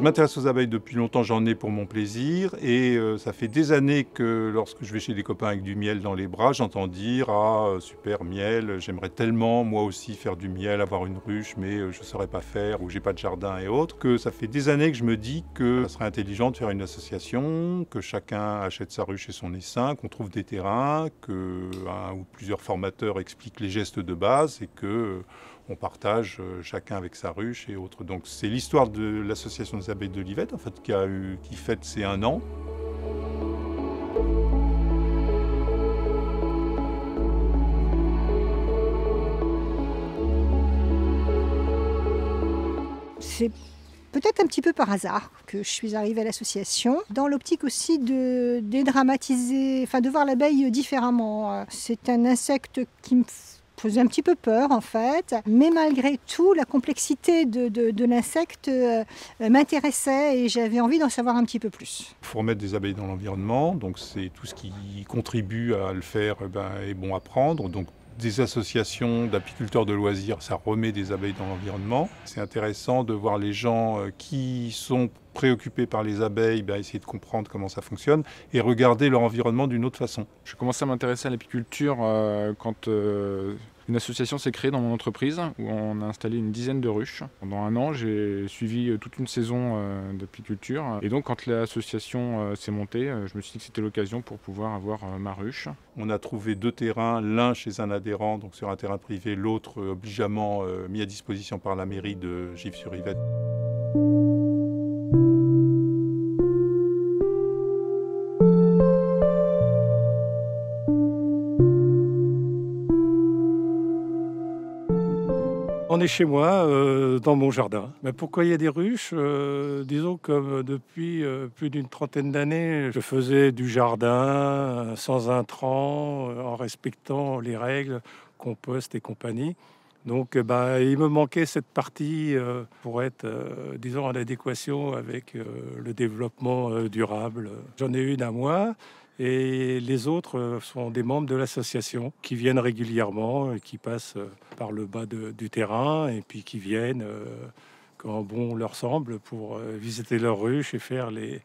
Je m'intéresse aux abeilles depuis longtemps, j'en ai pour mon plaisir et euh, ça fait des années que lorsque je vais chez des copains avec du miel dans les bras, j'entends dire ah super miel, j'aimerais tellement moi aussi faire du miel, avoir une ruche, mais euh, je ne saurais pas faire ou j'ai pas de jardin et autres. Que ça fait des années que je me dis que ça serait intelligent de faire une association, que chacun achète sa ruche et son essaim, qu'on trouve des terrains, que un ou plusieurs formateurs expliquent les gestes de base et que on partage euh, chacun avec sa ruche et autres. Donc c'est l'histoire de l'association des abeilles d'Olivette en fait qui fête ses un an. C'est peut-être un petit peu par hasard que je suis arrivée à l'association, dans l'optique aussi de dédramatiser, enfin de voir l'abeille différemment. C'est un insecte qui me faisait un petit peu peur en fait, mais malgré tout, la complexité de, l'insecte euh, m'intéressait et j'avais envie d'en savoir un petit peu plus. Il faut remettre des abeilles dans l'environnement, donc c'est tout ce qui contribue à le faire eh ben, est bon à prendre. Donc des associations d'apiculteurs de loisirs, ça remet des abeilles dans l'environnement. C'est intéressant de voir les gens euh, qui sont préoccupés par les abeilles, ben, essayer de comprendre comment ça fonctionne et regarder leur environnement d'une autre façon. Je commençais à m'intéresser à l'apiculture euh, quand une association s'est créée dans mon entreprise où on a installé une dizaine de ruches. Pendant un an, j'ai suivi euh, toute une saison euh, d'apiculture. Et donc, quand l'association euh, s'est montée, je me suis dit que c'était l'occasion pour pouvoir avoir ma ruche. On a trouvé deux terrains, l'un chez un adhérent, donc sur un terrain privé, l'autre obligeamment mis à disposition par la mairie de Gif-sur-Yvette. On est chez moi, euh, dans mon jardin. Mais pourquoi il y a des ruches euh, Disons que depuis euh, plus d'une trentaine d'années, je faisais du jardin sans intrants, en respectant les règles, compost et compagnie. Donc bah, il me manquait cette partie pour être, disons, en adéquation avec le développement durable. J'en ai une à moi. Et les autres euh, sont des membres de l'association qui viennent régulièrement, qui passent euh, par le bas du terrain et puis qui viennent euh, quand bon leur semble pour visiter leur ruche et faire les,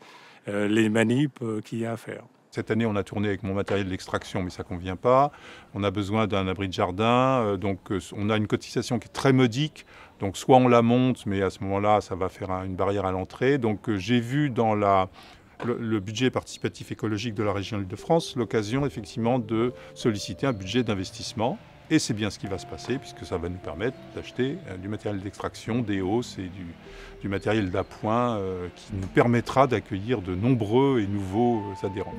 les manips qu'il y a à faire. Cette année, on a tourné avec mon matériel d'extraction, mais ça ne convient pas. On a besoin d'un abri de jardin, donc on a une cotisation qui est très modique. Donc soit on la monte, mais à ce moment-là, ça va faire une barrière à l'entrée. Donc j'ai vu dans la le, budget participatif écologique de la région Île-de-France l'occasion effectivement de solliciter un budget d'investissement. Et c'est bien ce qui va se passer puisque ça va nous permettre d'acheter euh, du matériel d'extraction, des hausses et du, matériel d'appoint euh, qui nous permettra d'accueillir de nombreux et nouveaux adhérents.